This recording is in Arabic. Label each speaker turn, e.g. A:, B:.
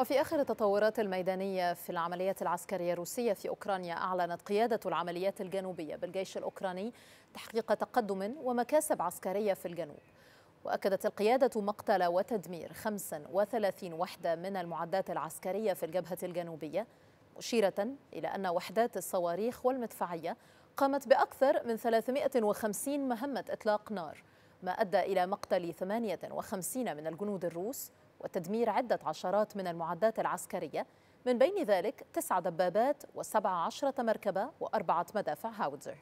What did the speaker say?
A: وفي آخر التطورات الميدانية في العمليات العسكرية الروسية في أوكرانيا أعلنت قيادة العمليات الجنوبية بالجيش الأوكراني تحقيق تقدم ومكاسب عسكرية في الجنوب. وأكدت القيادة مقتل وتدمير 35 وحدة من المعدات العسكرية في الجبهة الجنوبية مشيرة إلى أن وحدات الصواريخ والمدفعية قامت بأكثر من 350 مهمة إطلاق نار. ما أدى إلى مقتل 58 من الجنود الروس وتدمير عدة عشرات من المعدات العسكرية. من بين ذلك تسع دبابات وسبع عشرة مركبة وأربعة مدافع هاوتزر.